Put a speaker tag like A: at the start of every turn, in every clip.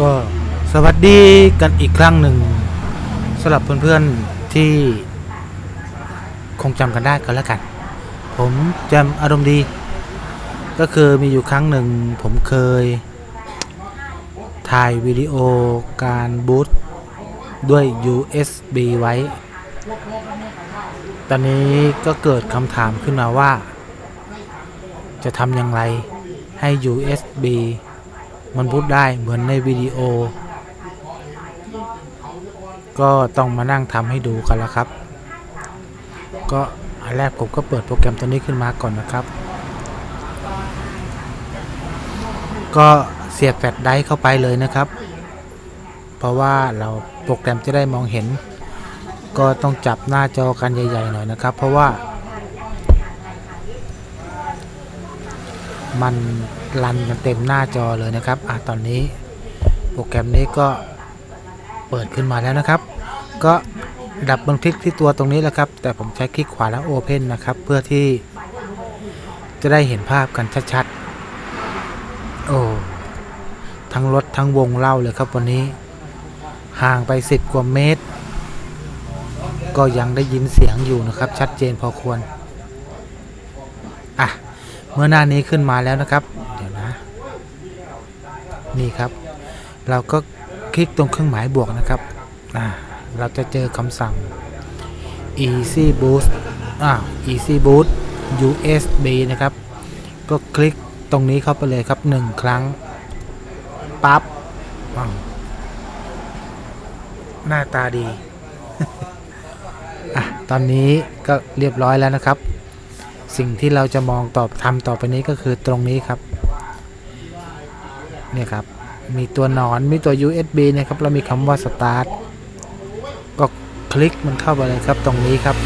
A: ก็สวัสดีกันอีกครั้งหนึ่งสำหรับเพื่อนๆที่คงจำกันได้กันแล้วกัน ผมจำอารมณ์ดี ก็คือมีอยู่ครั้งหนึ่งผมเคย ถ่ายวิดีโอการบูตด้วย USB ไว้ ตอนนี้ก็เกิดคำถามขึ้นมาว่า จะทำอย่างไรให้ USB มันบูตได้เหมือนในวิดีโอ ก็ต้องมานั่งทำให้ดูกันแล้วครับ ก็อันแรกผมก็เปิดโปรแกรมตัวนี้ขึ้นมาก่อนนะครับ ก็เสียบแฟลชไดรฟ์เข้าไปเลยนะครับ เพราะว่าเราโปรแกรมจะได้มองเห็น ก็ต้องจับหน้าจอกันใหญ่ ๆ หน่อยนะครับ เพราะว่า มันรันกันเต็มหน้าจอเลยนะครับอะตอนนี้โปรแกรมนี้ก็เปิดขึ้นมาแล้วนะครับ ก็ดับเบิลคลิกที่ตัวตรงนี้แหละครับ แต่ผมใช้คลิกขวาแล้วโอเพนนะครับ เพื่อที่จะได้เห็นภาพกันชัดๆ โอ้ทั้งรถทั้งวงเล่าเลยครับวันนี้ ห่างไป 10 กว่าเมตร ก็ยังได้ยินเสียงอยู่นะครับ ชัดเจนพอควร อะ เมื่อหน้านี้ขึ้นมาแล้วนะครับ เดี๋ยวนะ นี่ครับ เราก็คลิกตรงเครื่องหมายบวกนะครับเราจะเจอคำสั่ง easy boost อ่า easy boost usb นะครับ ก็คลิกตรงนี้เข้าไปเลยครับหนึ่งครั้ง ปั๊บหน้าตาดี อะ ตอนนี้ก็เรียบร้อยแล้วนะครับ สิ่งที่เราจะมองตอบทำต่อไปนี้ก็คือตรงนี้ครับเนี่ยครับ มีตัวนอนมีตัว USB นะครับแล้วมีคำว่า start ก็คลิกมันเข้าไปเลยครับตรงนี้ครับ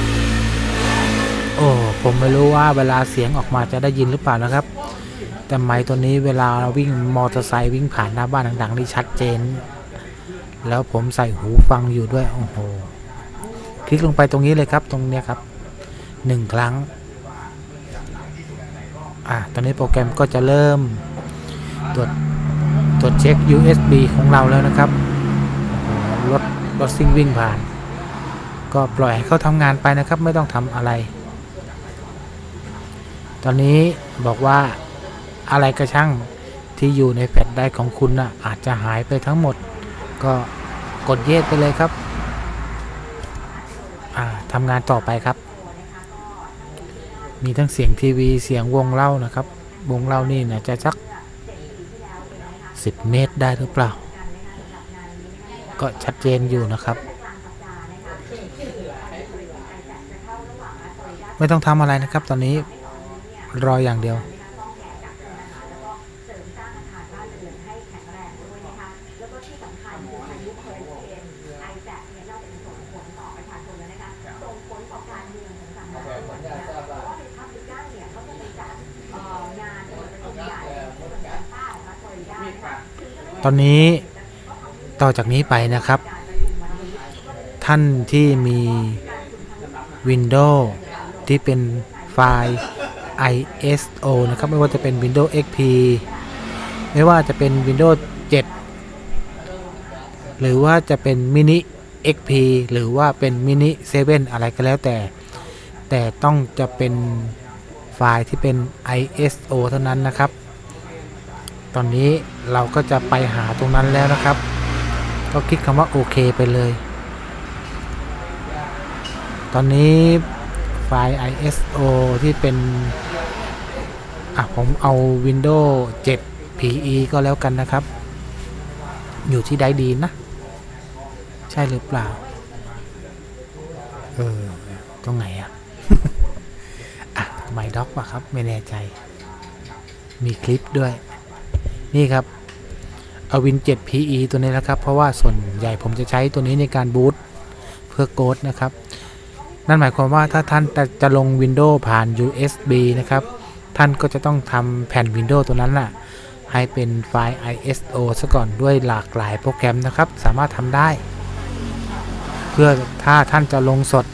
A: โอ้ผมไม่รู้ว่าเวลาเสียงออกมาจะได้ยินหรือเปล่านะครับ แต่ไมค์ตัวนี้เวลาเราวิ่งมอเตอร์ไซค์วิ่งผ่านหน้าบ้านดังๆนี่ชัดเจน แล้วผมใส่หูฟังอยู่ด้วยโอ้โหคลิกลงไปตรงนี้เลยครับตรงเนี้ยครับหนึ่งครั้ง อะตอนนี้โปรแกรมก็จะเริ่มตรวจตรวจเช็ค USB ของเราแล้วนะครับรถรถซิ่งวิ่งผ่าน ก็ปล่อยให้เขาทำงานไปนะครับ ไม่ต้องทำอะไร ตอนนี้บอกว่าอะไรกระช่างที่อยู่ในแผ่นได้ของคุณนะ่ะอาจจะหายไปทั้งหมด ก็กดเยสไปเลยครับอ่าทำงานต่อไปครับ มีทั้งเสียงทีวีเสียงวงเล่านะครับ วงเล่านี่นะจะสัก 10 เมตรได้หรือเปล่า ก็ชัดเจนอยู่นะครับ ไม่ต้องทำอะไรนะครับตอนนี้รออย่างเดียว ตอนนี้ต่อจากนี้ไปนะครับ ท่านที่มี Windows ที่เป็นไฟล์ ISO นะครับ ไม่ว่าจะเป็น Windows XP ไม่ว่าจะเป็น Windows 7 หรือว่าจะเป็น Mini XP หรือว่าเป็น Mini 7 อะไรก็แล้วแต่ แต่ต้องจะเป็นไฟล์ที่เป็น ISO เท่านั้นนะครับ ตอนนี้เราก็จะไปหาตรงนั้นแล้วนะครับ ก็คลิกคำว่าโอเคไปเลย ตอนนี้ไฟล์ ISO ที่เป็น อะ ผมเอา Windows 7 PE ก็แล้วกันนะครับ อยู่ที่ไดดีนะ ใช่หรือเปล่า เออ ตรงไหนอะอะไมด็อกป่ะครับ ไม่แน่ใจ มีคลิปด้วย นี่ครับอาวิน 7 PE ตัวนี้นะครับ เพราะว่าส่วนใหญ่ผมจะใช้ตัวนี้ในการบูตเพื่อโกดนะครับ นั่นหมายความว่าถ้าท่านจะลง Windows ผ่าน USB นะครับ ท่านก็จะต้องทำแผ่น Windows ตัวนั้นน่ะ ให้เป็นไฟล์ ISO ซะก่อนด้วยหลากหลายโปรแกรมนะครับ สามารถทำได้ เพื่อถ้าท่านจะลงสด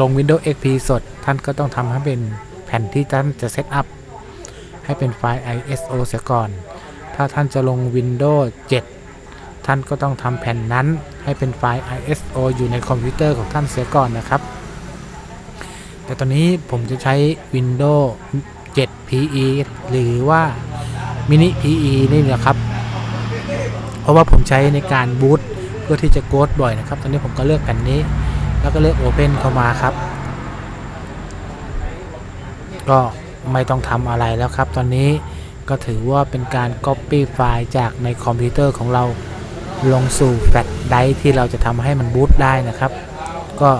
A: ลง Windows XP สด ท่านก็ต้องทำให้เป็นแผ่นที่ท่านจะ setup ให้เป็นไฟล์ ISO เสียก่อน ถ้าท่านจะลง Windows 7 ท่านก็ต้องทำแผ่นนั้น ให้เป็นไฟล์ ISO อยู่ในคอมพิวเตอร์ของท่านเสียก่อนนะครับ แต่ตอนนี้ผมจะใช้ Windows 7 PE หรือว่า Mini PE นี่แหละครับ เพราะว่าผมใช้ในการบูตเพื่อที่จะ ghost บ่อยนะครับ ตอนนี้ผมก็เลือกแผ่นนี้ แล้วก็เลือก Open เข้ามาครับ ก็ ไม่ต้องทำอะไรแล้วครับ ตอนนี้ก็ถือว่าเป็นการ Copy ไฟล์จากในคอมพิวเตอร์ของเราลงสู่แฟลชไดรฟ์ที่เราจะทำให้มันบูตได้นะครับ ก็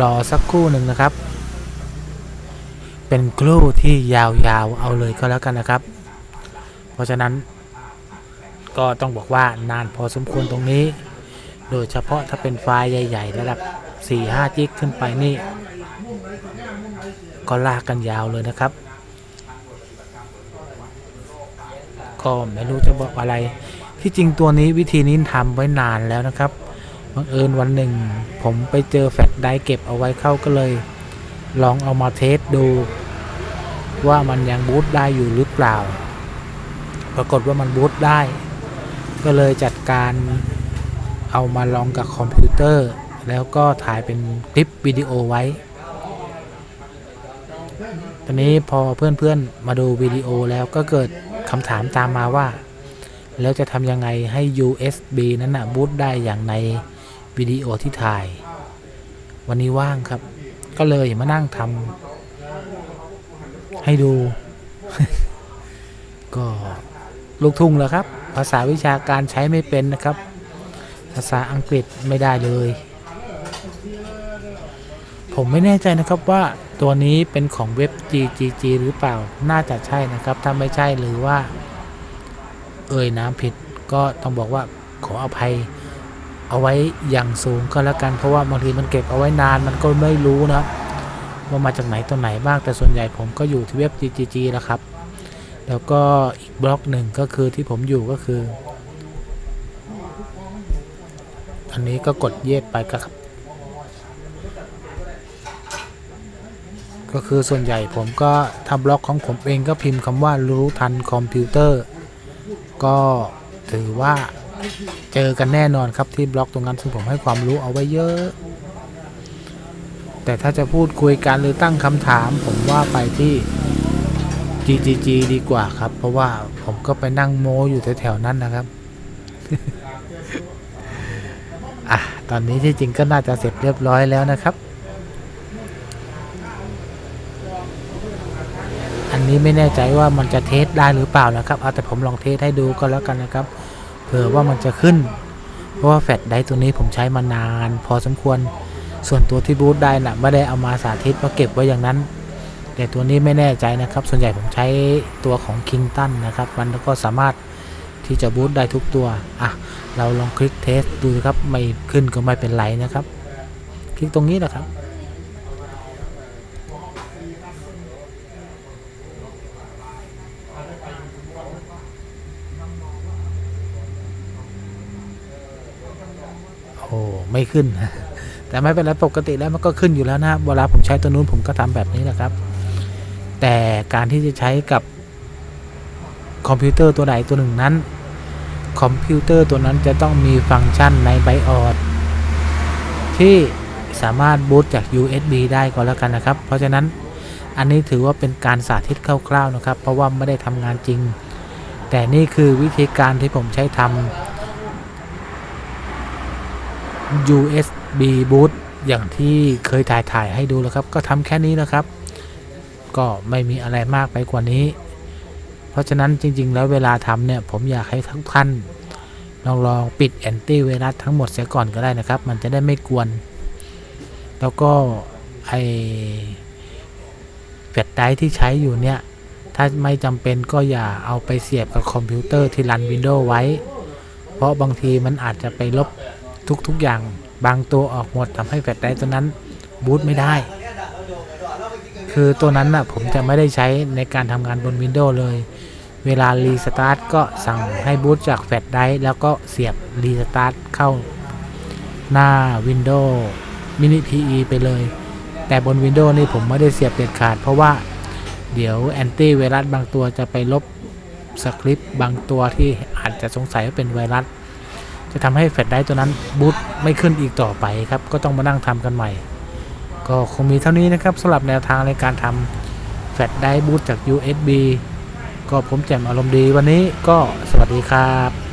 A: รอสักครู่หนึ่งนะครับ เป็นครู่ที่ยาวๆเอาเลยก็แล้วกันนะครับ เพราะฉะนั้น ก็ต้องบอกว่านานพอสมควรตรงนี้ โดยเฉพาะถ้าเป็นไฟล์ใหญ่ ๆ ระดับ 4-5 จิกขึ้นไปนี่ ก็ลากกันยาวเลยนะครับ ก็ไม่รู้จะบอกอะไร ที่จริงตัวนี้วิธีนี้ทำไว้นานแล้วนะครับบังเอิญวันหนึ่ง ผมไปเจอแฟลชไดร์เก็บเอาไว้เข้าก็เลย ลองเอามาเทสดู ว่ามันยังบูตได้อยู่หรือเปล่า ปรากฏว่ามันบูตได้ ก็เลยจัดการเอามาลองกับคอมพิวเตอร์ แล้วก็ถ่ายเป็นคลิปวิดีโอไว้ตอนนี้พอเพื่อนๆมาดูวิดีโอแล้วก็เกิด คำถามตามมาว่า แล้วจะทำยังไงให้ USB นั้นนะบูตได้อย่างในวิดีโอที่ถ่าย วันนี้ว่างครับ ก็เลยมานั่งทำให้ดู ก็ลูกทุ่งแล้วครับ ภาษาวิชาการใช้ไม่เป็นนะครับ ภาษาอังกฤษไม่ได้เลย ผมไม่แน่ใจนะครับว่า ตัวนี้เป็นของเว็บ GGG หรือเปล่า น่าจะใช่นะครับ ถ้าไม่ใช่หรือว่า เอ่ยน้ำผิด ก็ต้องบอกว่าขออภัย เอาไว้อย่างสูงก็แล้วกัน เพราะว่าบางทีมันเก็บเอาไว้นานมันก็ไม่รู้นะว่ามาจากไหนตัวไหนบ้าง แต่ส่วนใหญ่ผมก็อยู่ที่เว็บ GGG แล้วครับ แล้วก็อีกบล็อกหนึ่งก็คือที่ผมอยู่ก็คือ อันนี้ก็กดเย็ดไปครับ ก็คือส่วนใหญ่ผมก็ทำบล็อกของผมเองก็พิมพ์คำว่ารู้ทันคอมพิวเตอร์ ก็ถือว่าเจอกันแน่นอนครับที่บล็อกตรงนั้นซึ่งผมให้ความรู้เอาไว้เยอะ แต่ถ้าจะพูดคุยกันหรือตั้งคำถาม ผมว่าไปที่ GGG ดีกว่าครับ เพราะว่าผมก็ไปนั่งโมอยู่แถวๆนั้นนะครับอะตอนนี้ที่จริงก็น่าจะเสร็จเรียบร้อยแล้วนะครับ อันนี้ไม่แน่ใจว่ามันจะเทสได้หรือเปล่านะครับเอาแต่ผมลองเทสให้ดูก็แล้วกันนะครับ เผื่อว่ามันจะขึ้น เพราะว่าแฟลชไดตัวนี้ผมใช้มานาน พอสมควร ส่วนตัวที่บูตได้นะ่ะไม่ได้เอามาสาธิตเพราะเก็บไว้อย่างนั้น แต่ตัวนี้ไม่แน่ใจนะครับ ส่วนใหญ่ผมใช้ตัวของคิงตันนะครับ มันก็สามารถที่จะบูตได้ทุกตัวอะเราลองคลิกเทสดูครับไม่ขึ้นก็ไม่เป็นไรนะครับ คลิกตรงนี้นะครับ ไม่ขึ้น แต่ไม่เป็นไรปกติแล้วมันก็ขึ้นอยู่แล้วนะเวลาผมใช้ตัวนู้นผมก็ทำแบบนี้แหละครับ แต่การที่จะใช้กับคอมพิวเตอร์ตัวใดตัวหนึ่งนั้น คอมพิวเตอร์ตัวนั้นจะต้องมีฟังก์ชันในไบออดที่สามารถบูตจาก USB ได้ก็แล้วกันนะครับ เพราะฉะนั้นอันนี้ถือว่าเป็นการสาธิตคร่าวๆนะครับ เพราะว่าไม่ได้ทำงานจริง แต่นี่คือวิธีการที่ผมใช้ทำ USB boot อย่างที่เคยถ่ายถ่ายให้ดูแล้วครับ ก็ทำแค่นี้นะครับ ก็ไม่มีอะไรมากไปกว่านี้ เพราะฉะนั้นจริง ๆ แล้วเวลาทำเนี่ย ผมอยากให้ทุกท่านลองลองปิดแอนตี้ไวรัสทั้งหมดเสียก่อนก็ได้นะครับ มันจะได้ไม่กวน แล้วก็ไอ้ flash drive ที่ใช้อยู่เนี่ย ถ้าไม่จำเป็นก็อย่าเอาไปเสียบกับคอมพิวเตอร์ที่ run Windows ไว้ เพราะบางทีมันอาจจะไปลบ ทุกๆอย่างบางตัวออกหมดทำให้ flash drive ตัวนั้นบูตไม่ได้ คือตัวนั้นน่ะผมจะไม่ได้ใช้ในการทำงานบน Windows เลย เวลา restart ก็สั่งให้บูตจาก flash drive แล้วก็เสียบ restart เข้าหน้า Windows Mini PE ไปเลย แต่บน Windows นี่ผมไม่ได้เสียบเด็ดขาด เพราะว่าเดี๋ยวแอนตี้ไวรัสบางตัวจะไปลบสคริปต์บางตัวที่อาจจะสงสัยว่าเป็นไวรัส จะทำให้แฟลชไดร์ตัวนั้นบูตไม่ขึ้นอีกต่อไปครับ ก็ต้องมานั่งทำกันใหม่ ก็คงมีเท่านี้นะครับสำหรับแนวทางในการทำแฟลชไดร์บูตจาก USB ก็ผมแจ่มอารมณ์ดีวันนี้ก็สวัสดีครับ